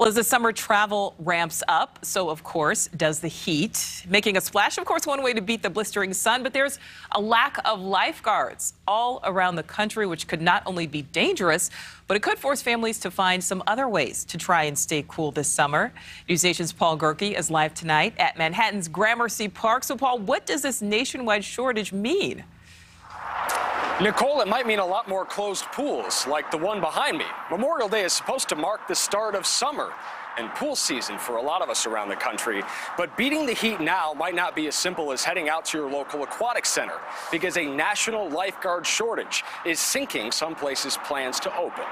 Well, as the summer travel ramps up, so of course does the heat. Making a splash, of course, one way to beat the blistering sun, but there's a lack of lifeguards all around the country, which could not only be dangerous, but it could force families to find some other ways to try and stay cool this summer. NewsNation's Paul Gerke is live tonight at Manhattan's Gramercy Park. So, Paul, what does this nationwide shortage mean? Nichole, it might mean a lot more closed pools like the one behind me. Memorial Day is supposed to mark the start of summer and pool season for a lot of us around the country. But beating the heat now might not be as simple as heading out to your local aquatic center because a national lifeguard shortage is sinking some places' plans to open.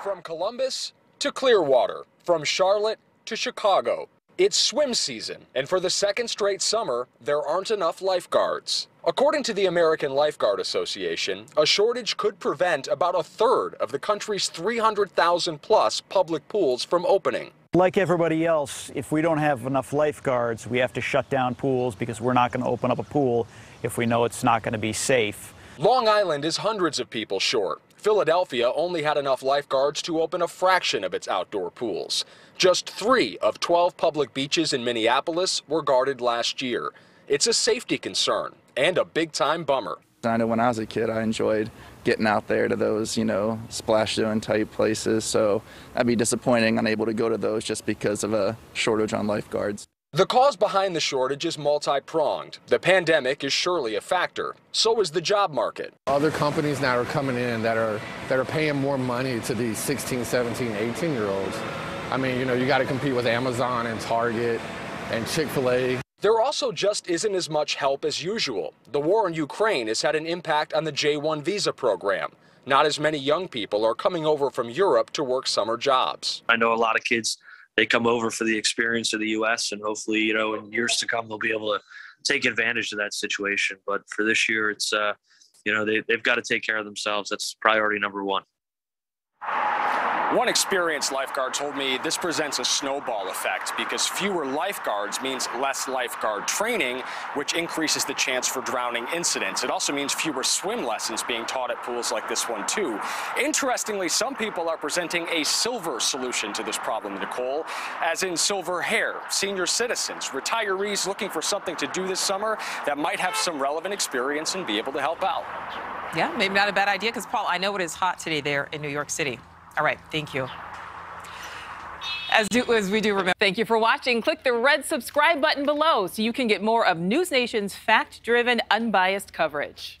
From Columbus to Clearwater, from Charlotte to Chicago, it's swim season, and for the second straight summer, there aren't enough lifeguards. According to the American Lifeguard Association, a shortage could prevent about a third of the country's 300,000 plus public pools from opening. Like everybody else, if we don't have enough lifeguards, we have to shut down pools because we're not going to open up a pool if we know it's not going to be safe. Long Island is hundreds of people short. Philadelphia only had enough lifeguards to open a fraction of its outdoor pools. Just three of 12 public beaches in Minneapolis were guarded last year. It's a safety concern and a big time bummer. I know when I was a kid, I enjoyed getting out there to those, you know, splash zone type places. So that'd be disappointing unable to go to those just because of a shortage on lifeguards. The cause behind the shortage is multi-pronged. The pandemic is surely a factor. So is the job market. Other companies now are coming in that are that are paying more money to these 16, 17, 18 year olds. I mean, you know, you got to compete with Amazon and Target and Chick-fil-A. There also just isn't as much help as usual. The war in Ukraine has had an impact on the J-1 visa program. Not as many young people are coming over from Europe to work summer jobs. I know a lot of kids they come over for the experience of the U.S. and hopefully, you know, in years to come, they'll be able to take advantage of that situation. But for this year, it's, uh, you know, they, they've got to take care of themselves. That's priority number one. One experienced lifeguard told me this presents a snowball effect because fewer lifeguards means less lifeguard training, which increases the chance for drowning incidents. It also means fewer swim lessons being taught at pools like this one, too. Interestingly, some people are presenting a silver solution to this problem, Nichole, as in silver hair. Senior citizens, retirees looking for something to do this summer that might have some relevant experience and be able to help out. Yeah, maybe not a bad idea because, Paul, I know it is hot today there in New York City. All right, thank you. As, do, as, we do remember, thank you for watching. Click the red subscribe button below so you can get more of NewsNation's fact driven, unbiased coverage.